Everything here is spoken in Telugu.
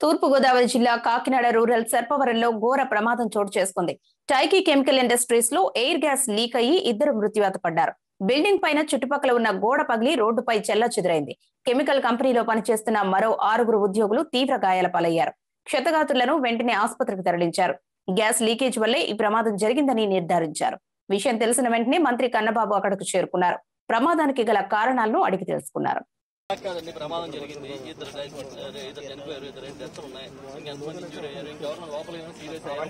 తూర్పుగోదావరి జిల్లా కాకినాడ రూరల్ సర్పవరంలో ఘోర ప్రమాదం చోటు చేసుకుంది. టైకీ కెమికల్ ఇండస్ట్రీస్లో ఎయిర్ గ్యాస్ లీక్ అయ్యి ఇద్దరు మృత్యువాత పడ్డారు. బిల్డింగ్ పైన చుట్టుపక్కల ఉన్న గోడ పగిలి రోడ్డుపై చెల్ల చెదురైంది. కెమికల్ కంపెనీలో పనిచేస్తున్న మరో ఆరుగురు ఉద్యోగులు తీవ్ర గాయాల పాలయ్యారు. క్షతగాతులను వెంటనే ఆసుపత్రికి తరలించారు. గ్యాస్ లీకేజ్ వల్లే ఈ ప్రమాదం జరిగిందని నిర్ధారించారు. విషయం తెలిసిన వెంటనే మంత్రి కన్నబాబు అక్కడకు చేరుకున్నారు. ప్రమాదానికి గల కారణాలను అడిగి తెలుసుకున్నారు. కాదండి ప్రమాదం జరిగింది. ఇద్దరు ఇద్దరు చనిపోయారు ఇద్దరు డెత్స్ ఉన్నాయి? ఇంకా ఎంతమంది ఇంజూర్ అయ్యారు? ఇంకెవరైనా లోపల ఏమైనా సీరియస్ అయ్యారు?